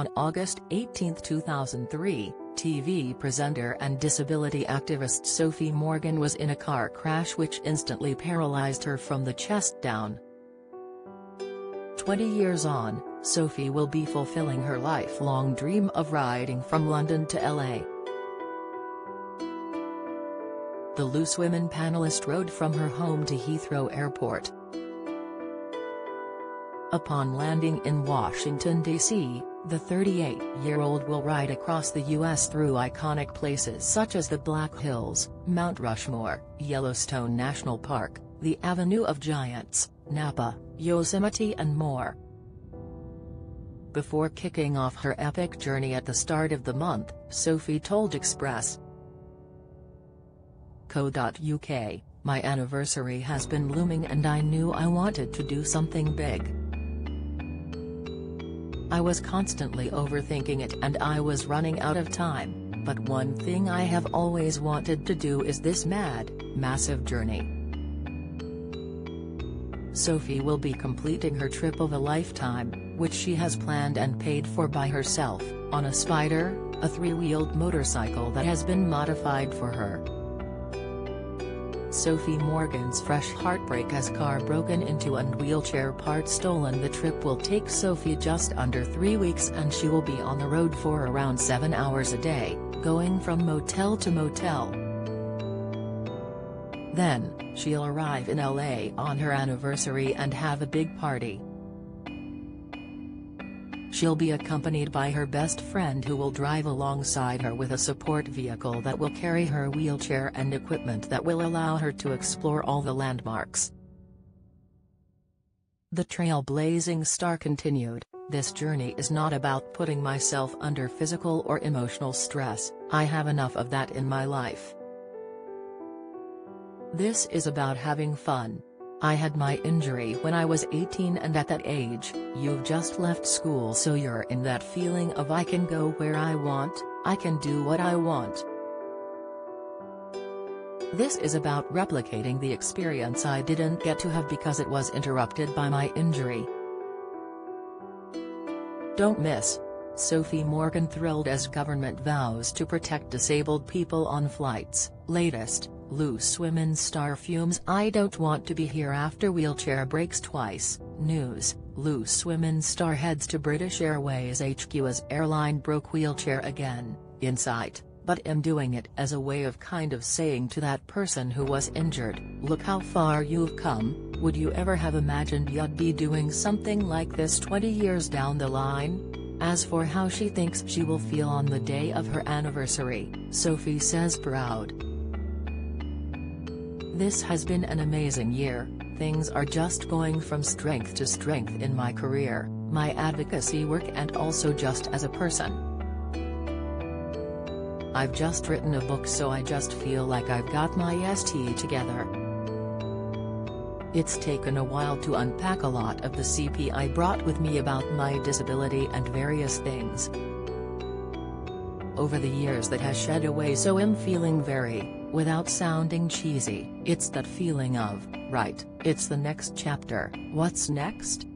On August 18, 2003, TV presenter and disability activist Sophie Morgan was in a car crash which instantly paralyzed her from the chest down. 20 years on, Sophie will be fulfilling her lifelong dream of riding from London to LA. The Loose Women panelist rode from her home to Heathrow Airport. Upon landing in Washington, D.C., the 38-year-old will ride across the U.S. through iconic places such as the Black Hills, Mount Rushmore, Yellowstone National Park, the Avenue of Giants, Napa, Yosemite and more. Before kicking off her epic journey at the start of the month, Sophie told Express. Co.uk, my anniversary has been looming and I knew I wanted to do something big. I was constantly overthinking it and I was running out of time, but one thing I have always wanted to do is this mad, massive journey. Sophie will be completing her trip of a lifetime, which she has planned and paid for by herself, on a Spyder, a three-wheeled motorcycle that has been modified for her. Sophie Morgan's fresh heartbreak as car broken into and wheelchair parts stolen The trip will take Sophie just under three weeks and she will be on the road for around seven hours a day, going from motel to motel. Then, she'll arrive in LA on her anniversary and have a big party. She'll be accompanied by her best friend who will drive alongside her with a support vehicle that will carry her wheelchair and equipment that will allow her to explore all the landmarks. The trailblazing star continued, this journey is not about putting myself under physical or emotional stress, I have enough of that in my life. This is about having fun. I had my injury when I was 18 and at that age, you've just left school so you're in that feeling of I can go where I want, I can do what I want. This is about replicating the experience I didn't get to have because it was interrupted by my injury. Don't miss. Sophie Morgan thrilled as government vows to protect disabled people on flights, latest, Loose women star fumes I don't want to be here after wheelchair breaks twice, news, loose women star heads to British Airways HQ as airline broke wheelchair again, insight, but am doing it as a way of kind of saying to that person who was injured, look how far you've come, would you ever have imagined you'd be doing something like this 20 years down the line? As for how she thinks she will feel on the day of her anniversary, Sophie says proud. This has been an amazing year, things are just going from strength to strength in my career, my advocacy work and also just as a person. I've just written a book so I just feel like I've got my ST together. It's taken a while to unpack a lot of the CP I brought with me about my disability and various things. Over the years that has shed away so I'm feeling very, Without sounding cheesy, it's that feeling of, right, it's the next chapter, what's next?